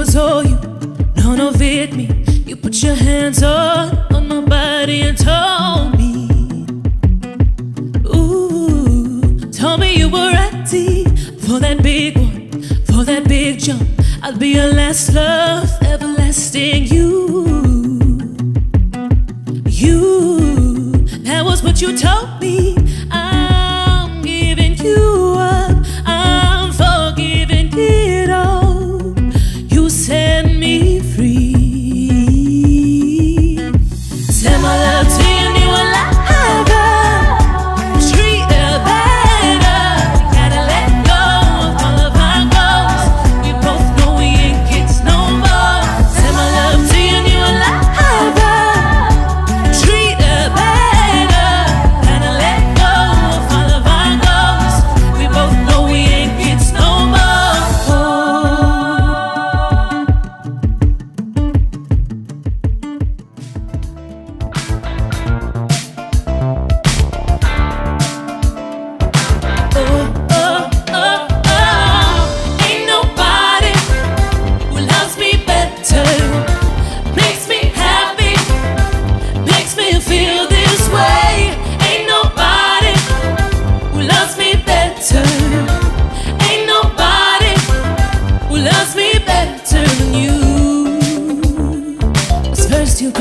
was all you, none of it me. You put your hands on, on my body and told me, Ooh, told me you were ready for that big one, for that big jump. I'll be your last love, everlasting you. You, that was what you told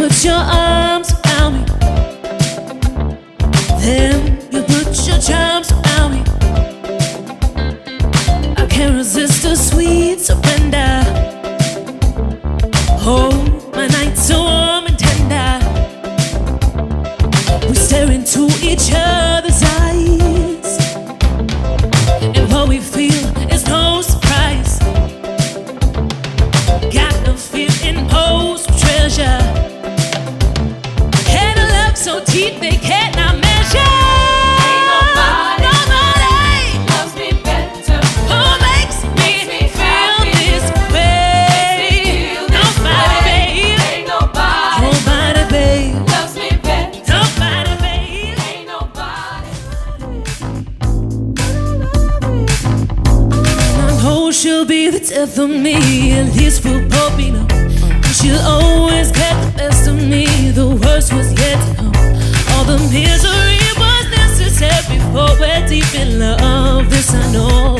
put your arms around me, then you put your charms around me. I can't resist a sweet surrender. Hold she'll be the death of me. At least both be known. She'll always get the best of me. The worst was yet to come. All the misery was necessary before we're deep in love. This I know.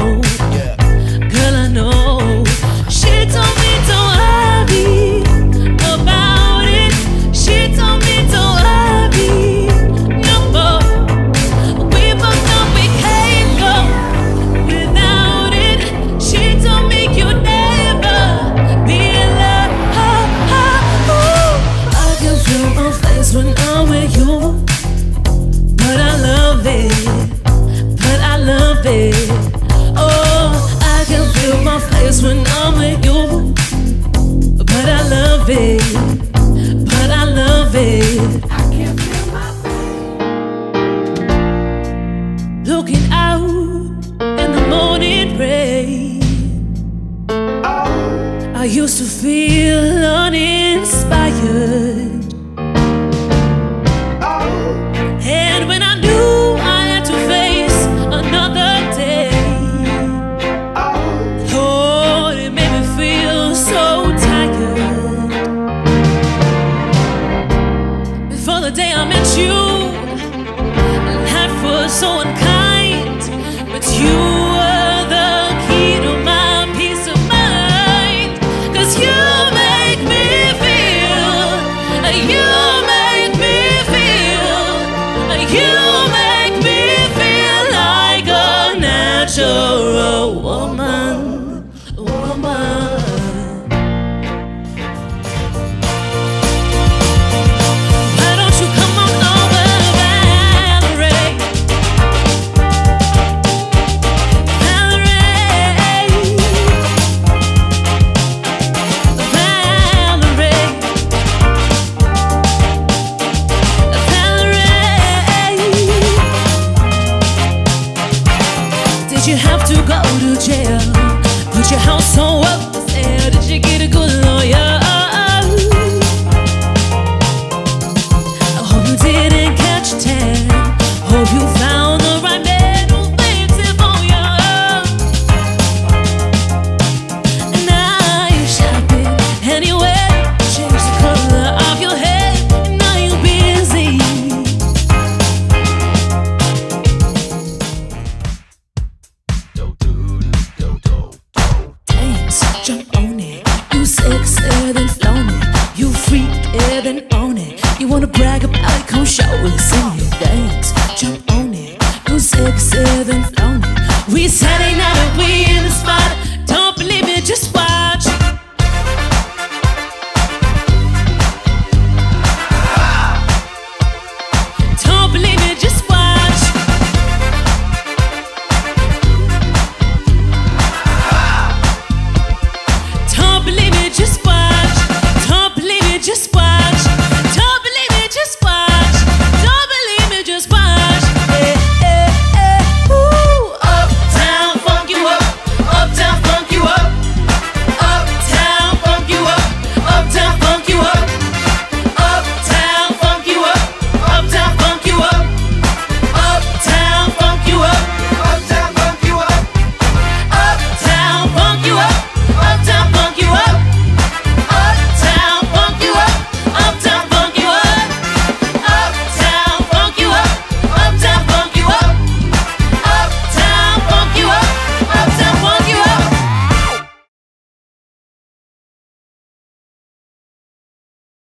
Used to feel uninspired. And when I knew I had to face another day, Lord, it made me feel so tired. Before the day I met you, life was so unkind, but you have to go to jail? Put your house on was there? Did you get a good lawyer? then own it. You wanna brag about it, come show it. Sing it, dance, jump on it. Go six, seven, flown it. We setting a we in the spot.